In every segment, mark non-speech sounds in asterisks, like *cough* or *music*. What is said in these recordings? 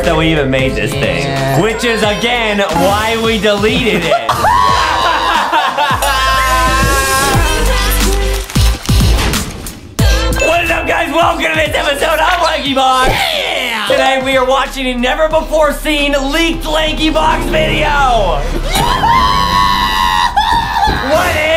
first that we even made this Yeah. thing. Which is, again, why we deleted it. *laughs* What is up, guys? Welcome to this episode of Lanky Box. Yeah! Today we are watching a never before seen leaked Lanky Box video. *laughs* what is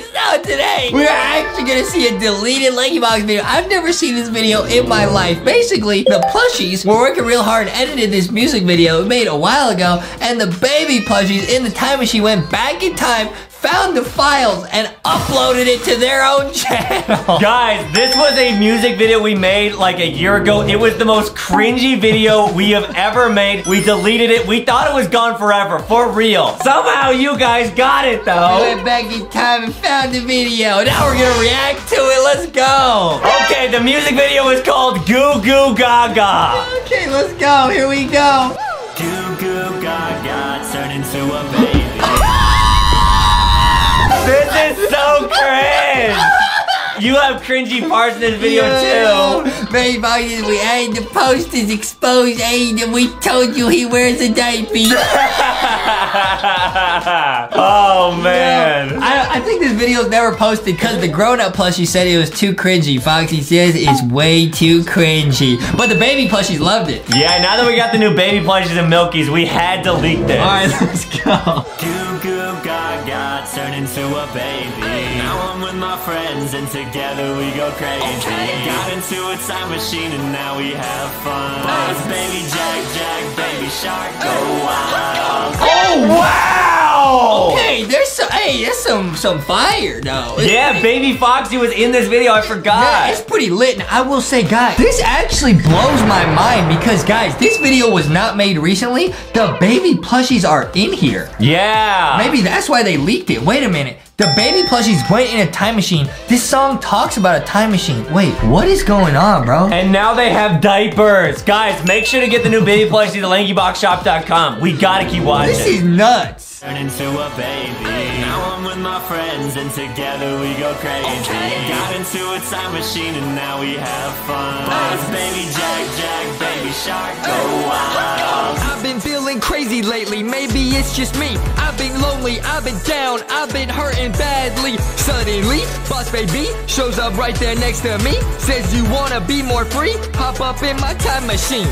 So today we're actually gonna see a deleted Lanky Box video. I've never seen this video in my life. Basically, the plushies were working real hard, edited this music video we made a while ago, and the baby plushies in the time machine went back in time, found the files, and uploaded it to their own *laughs* channel. Guys, this was a music video we made like a year ago. It was the most cringy video we have ever made. We deleted it. We thought it was gone forever, for real. Somehow you guys got it We though. went back in time and found the video. Now we're gonna react to it. Let's go. Okay, the music video is called Goo Goo Gaga. Okay, let's go. Here we go. Goo Goo Gaga You have cringy parts in this video too. Baby boxes, we added the post is exposed Aiden, and we told you he wears a diaper. *laughs* oh man. I, I think this video's never posted because the grown-up plushie said it was too cringy. Foxy says it's way too cringy. But the baby plushies loved it. Yeah, now that we got the new baby plushies and milkies, we had to leak this. Alright, *laughs* let's go. Goo goo gaga, turn into a baby. Now I'm with my friends and together we go crazy. Got into a time machine and now we have fun. It's baby Jack Jack, baby shark, go oh. wild. Oh, Wow! Hey, there's some, hey, there's some, some fire though. It's Yeah, pretty- baby Foxy was in this video, I Yeah, forgot. it's pretty lit. And I will say, guys, this actually blows my mind because, guys, this video was not made recently. The baby plushies are in here. Yeah. Maybe that's why they leaked it. Wait a minute. The baby plushies went in a time machine. This song talks about a time machine. Wait, what is going on, bro? And now they have diapers. Guys, make sure to get the new baby plushie at lankyboxshop.com. We gotta keep watching. This is nuts. Turn into a baby. Now I'm with my friends and together we go crazy. Got into a time machine and now we have fun. It's baby Jack Jack, baby shark, go oh, oh, wild. Oh. I've been feeling crazy lately, maybe it's just me. I've been lonely, I've been down, I've been hurting badly. Suddenly, Boss Baby shows up right there next to me. Says you wanna be more free? Hop up in my time machine.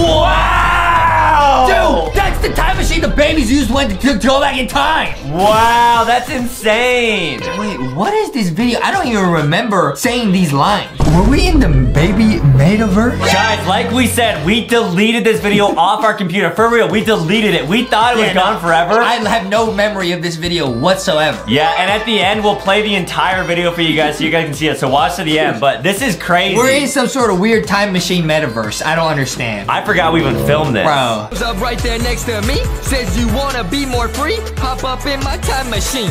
Wow! Dude, that's the time machine the babies used when to, go back in time. Wow, that's insane. Wait, what is this video? I don't even remember saying these lines. Were we in the baby metaverse? Guys, like we said, we deleted this video *laughs* off our computer. For real, we deleted it. We thought it was Yeah, no, gone forever. I have no memory of this video whatsoever. yeah, and at the end, we'll play the entire video for you guys so you guys can see it. So watch to the end. But this is crazy. We're in some sort of weird time machine metaverse. I don't understand. I forgot we even filmed this. Bro. Up right there next to me. Says you wanna be more free? Hop up in my time machine.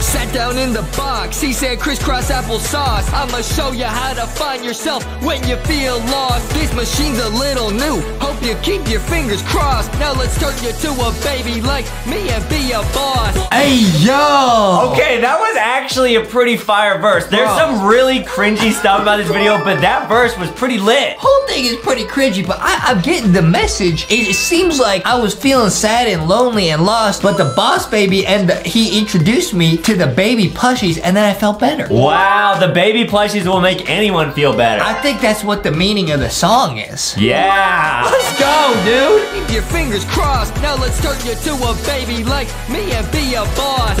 Sat down in the box, he said crisscross applesauce. I'ma show you how to find yourself when you feel lost. This machine's a little new, hope you keep your fingers crossed. Now let's turn you to a baby like me and be a boss. Hey, yo! Okay, that was actually a pretty fire verse. There's Bro. some really cringy stuff about this video, but that verse was pretty lit. whole thing is pretty cringy, but I, I'm getting the message. It, it seems like I was feeling sad and lonely and lost, but the boss baby and the, he introduced me to the baby plushies, and then I felt better. Wow, the baby plushies will make anyone feel better. I think that's what the meaning of the song is. yeah. Let's go, dude. Keep your fingers crossed. Now let's turn you to a baby like me and be a boss.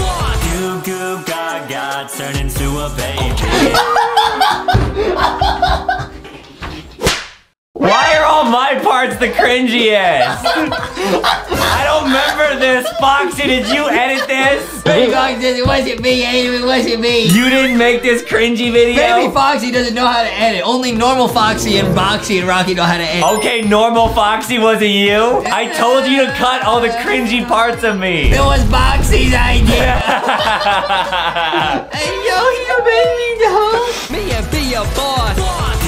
Goo goo gaga, turn into a baby. Why are all my parts the cringiest? I don't remember this. Foxy, did you edit this? Baby Foxy says it wasn't me, Aiden, it wasn't me. You didn't make this cringy video? Baby Foxy doesn't know how to edit. Only normal Foxy and Boxy and Rocky know how to edit. Okay, normal Foxy, was it you? I told you to cut all the cringy parts of me. It was Boxy's idea. *laughs* hey, yo, you baby dog. Me and be a boss.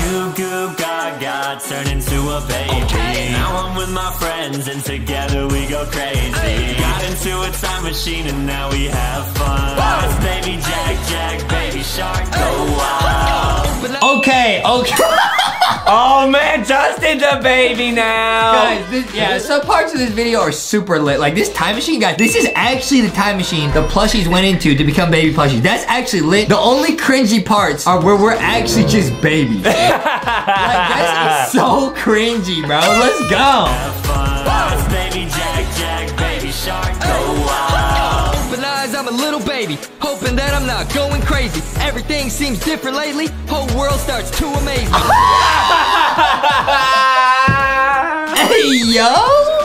Goo goo gaga, turn into a baby. Now I'm with my friends and together we go crazy. Got into a time machine and now we have fun. It's baby Jack Jack, baby shark, go wild. Okay, Okay, okay. Oh man, Justin's a baby now. Guys, this, yeah, some parts of this video are super lit. Like this time machine, guys, this is actually the time machine the plushies went into to become baby plushies. That's actually lit. The only cringy parts are where we're actually just babies. *laughs* like, that's so cringy, bro. Let's go. Baby, hoping that I'm not going crazy. Everything seems different lately, whole world starts to amaze me. *laughs* Hey, yo.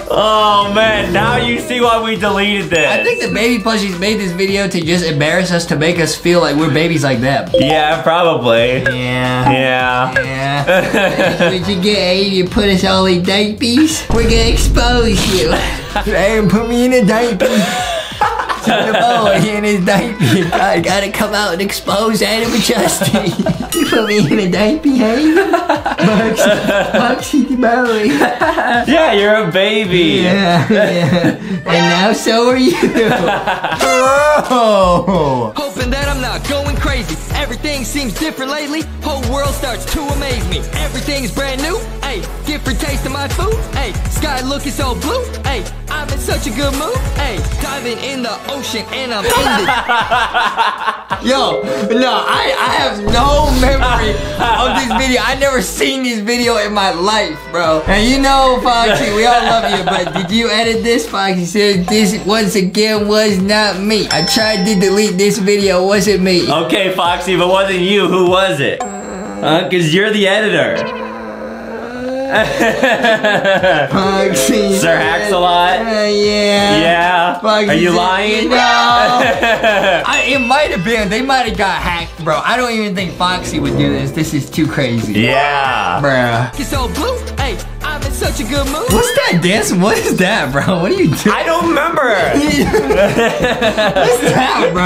Oh man, now you see why we deleted this. I think the baby plushies made this video to just embarrass us to make us feel like we're babies like them. Yeah, probably. Yeah. Yeah. Yeah. *laughs* What you get, eh? You put us all in diapers. We're gonna expose you. hey, put me in a diaper. Oh, the boy in his diaper. I gotta come out and expose Adam and Justin. *laughs* you put me in a diaper, hey? Bugsy, Bugsy the boy. *laughs* Yeah, you're a baby. Yeah, yeah. And now so are you. *laughs* Oh. Hoping that I'm not going crazy. Everything seems different lately. Whole world starts to amaze me. Everything's brand new. Hey, different taste of my food. Hey, sky looking so blue. Hey, I'm in such a good mood. Hey, diving in the ocean and I'm *laughs* in the. Yo, no, I, I have no memory of this *laughs* video. I never seen this video in my life, bro. And you know, Foxy, we all love you, but did you edit this? Foxy said this once again was not me. I tried to delete this video, wasn't me. Okay, Foxy, if it wasn't you, who was it? Huh? Cause you're the editor. Foxy. Sir Axelot? Uh, yeah. Yeah. Foxy Are you lying? No. *laughs* I, it might have been. They might have got hacked, bro. I don't even think Foxy would do this. This is too crazy. yeah. Bruh. It's so blue. Hey, I'm in such a good mood. What's that dance? What is that, bro? What are you doing? I don't remember. *laughs* What's that, bro?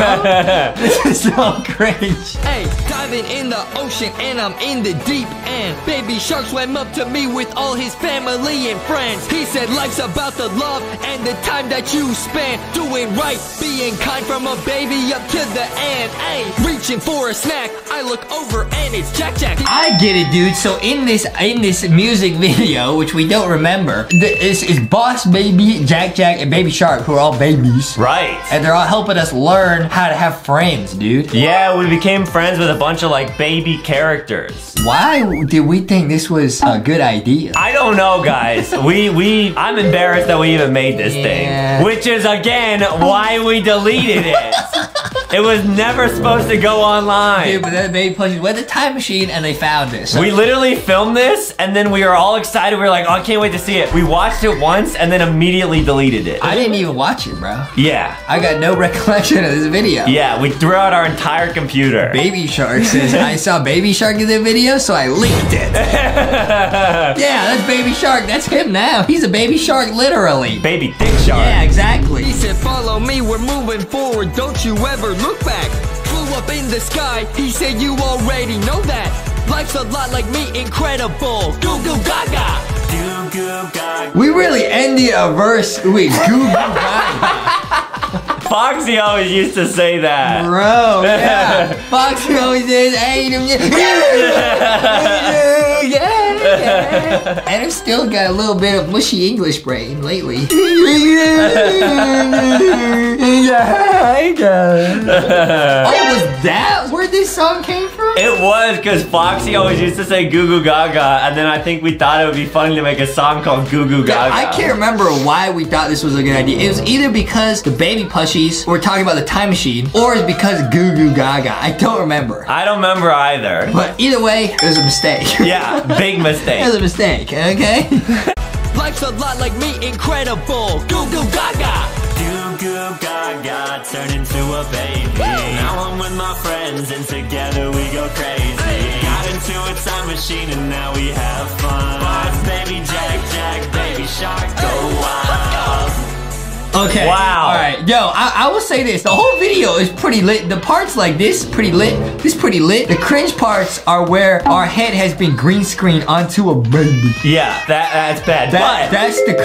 *laughs* This is so cringe. Hey, diving in the ocean and I'm in the deep end. Baby shark swam up to me with all his family and friends. He said life's about the love and the time that you spend doing right, being kind from a baby up to the end. Hey, reaching for a snack, I look over and it's Jack Jack. I get it, dude. So in this in this music *laughs* video, which we don't remember, th- is is Boss Baby, Jack Jack, and Baby Shark, who are all babies, Right. and they're all helping us learn how to have friends, dude. Yeah, we became friends with a bunch of like baby characters. Why did we think this was a good idea? I don't know, guys. we we I'm embarrassed that we even made this Yeah. thing, which is again why we deleted it. *laughs* it was never supposed to go online. Dude, but then Baby Plushies went to the time machine and they found this. So We literally filmed this and then we were all excited. We were like, oh, I can't wait to see it. We watched it once and then immediately deleted it. I didn't even watch it, bro. yeah. I got no *laughs* recollection of this video. Yeah, we threw out our entire computer. Baby Shark says, *laughs* I saw Baby Shark in the video, so I leaked it. *laughs* *laughs* yeah, that's Baby Shark. That's him now. He's a Baby Shark, literally. Baby dick shark. Yeah, exactly. He said, follow me, we're moving forward, don't you ever look back. Flew up in the sky, he said, you already know that. Life's a lot like me, incredible. Goo goo gaga. Goo goo gaga. We really ended a verse with Goo Goo Gaga. *laughs* Foxy always used to say that. Bro, yeah. Says, hey, them- yeah, yeah. And I've still got a little bit of mushy English brain lately. *laughs* Yeah, I do. oh, was that where this song came from? It was because Foxy always used to say Goo Goo Gaga, and then I think we thought it would be funny to make a song called Goo Goo Gaga. I can't remember why we thought this was a good idea. It was either because the baby plushies were talking about the time machine, or it's because Goo Goo Gaga. I don't remember. I don't remember either. But either way, it was a mistake. *laughs* Yeah, big mistake. *laughs* it was a mistake, okay? *laughs* Life's a lot like me, incredible. Goo goo gaga. Goo gaga, turn into a baby. Now I'm with my friends and together we go crazy. Got into a time machine and now we have Okay. Wow. All right. Yo, I, I will say this. The whole video is pretty lit. The parts like this, pretty lit. This pretty lit. The cringe parts are where our head has been green screened onto a baby. Yeah, that that's bad. That, but that's the *laughs*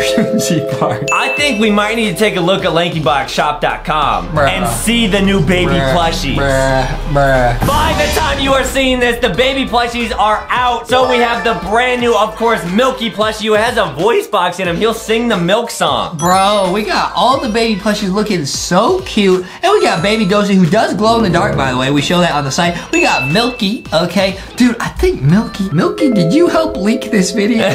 cringy part. I think we might need to take a look at LankyBoxShop.com Bruh. and see the new baby Bruh, plushies. Bruh, bruh. By the time you are seeing this, the baby plushies are out. So we have the brand new, of course, Milky plushie who has a voice box in him. He'll sing the milk song. Bro, we got all the baby plushies looking so cute. And we got baby Ghosty who does glow in the dark, by the way. We show that on the site. We got Milky, okay? Dude, I think Milky, Milky, did you help leak this video? *laughs*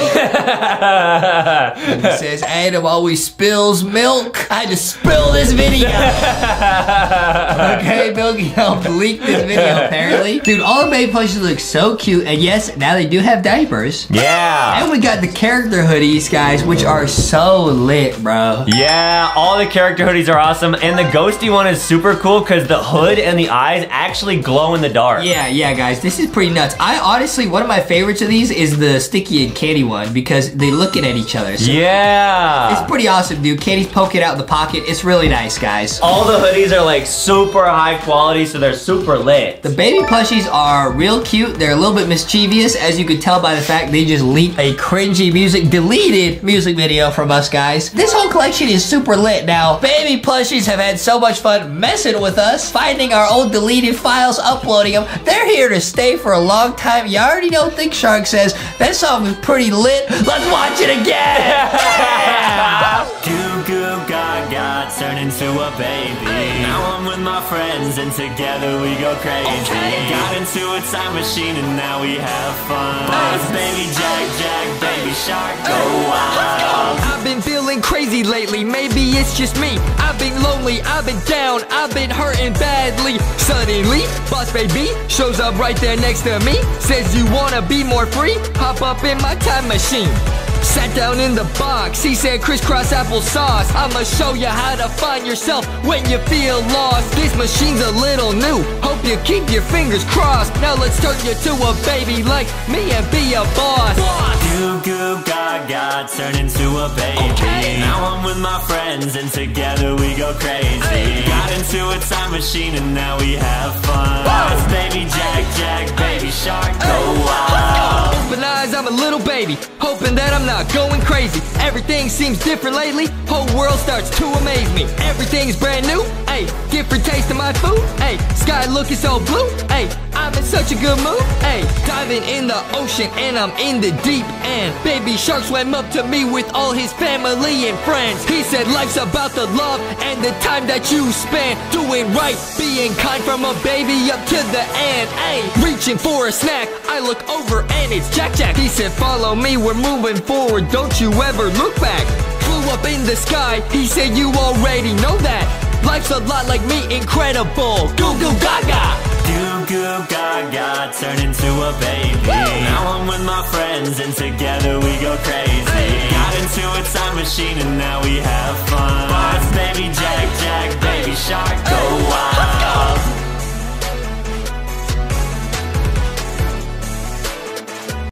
He says Adam always spills milk. I had to spill this video. *laughs* okay, Milky helped leak this video apparently. Dude, all the baby plushies look so cute. And yes, now they do have diapers. yeah. And we got the character hoodies, guys, which are so lit, bro. Yeah, all the character hoodies are awesome. And the ghosty one is super cool because the hood and the eyes actually glow in the dark. Yeah, yeah, guys, this is pretty nuts. I honestly, one of my favorites of these is the sticky and candy one because they looking at each other. So Yeah. It's pretty awesome, dude. Candy's poking out the pocket. It's really nice, guys. all the hoodies are like super high quality, so they're super lit. The baby plushies are real cute. They're a little bit mischievous, as you could tell by the fact they just leaked a cringy music, deleted music video from us, guys. This whole collection is super lit. Now, baby plushies have had so much fun messing with us, finding our old deleted files, uploading them. They're here to stay for a long time. You already know Think Shark says that song is pretty lit. Let's watch it again. Goo goo gaga, turn into a baby. Now I'm with my friends and together we go crazy. Got into a time machine and now we have fun. It's baby Jack Jack, baby Shark, go wild. I've been feeling crazy lately, maybe it's just me. I've been lonely, I've been down, I've been hurting badly. Suddenly, Boss Baby shows up right there next to me. Says you wanna be more free? Hop up in my time machine. Sat down in the box, he said crisscross applesauce. I'ma show you how to find yourself when you feel lost. This machine's a little new, hope you keep your fingers crossed. Now let's turn you to a baby like me and be a boss. Goo goo gaga, turn into a baby. Okay. Now I'm with my friends and together we go crazy. Got into a time machine and now we have fun. It's baby Jack Jack, baby Shark, go wild. Open eyes, I'm a little baby, hoping that I'm not going crazy. Everything seems different lately, whole world starts to amaze me. Everything's brand new, ayy, different taste of my food, ayy, sky looking so blue, ayy, I'm in such a good mood, ayy, diving in the ocean and I'm in the deep end. Baby shark swam up to me with all his family and friends. He said life's about the love and the time that you spend doing right, being kind from a baby up to the end, ayy, reaching for a snack. I look over and it's Jack Jack. He said, Follow me, we're moving forward, don't you ever look back. Flew up in the sky, he said, You already know that. Life's a lot like me, incredible. Goo goo gaga goo gaga, turn into a baby. Now I'm with my friends and together we go crazy. Got into a time machine and now we have fun. Boss, baby Jack, Jack, baby shark, go wild.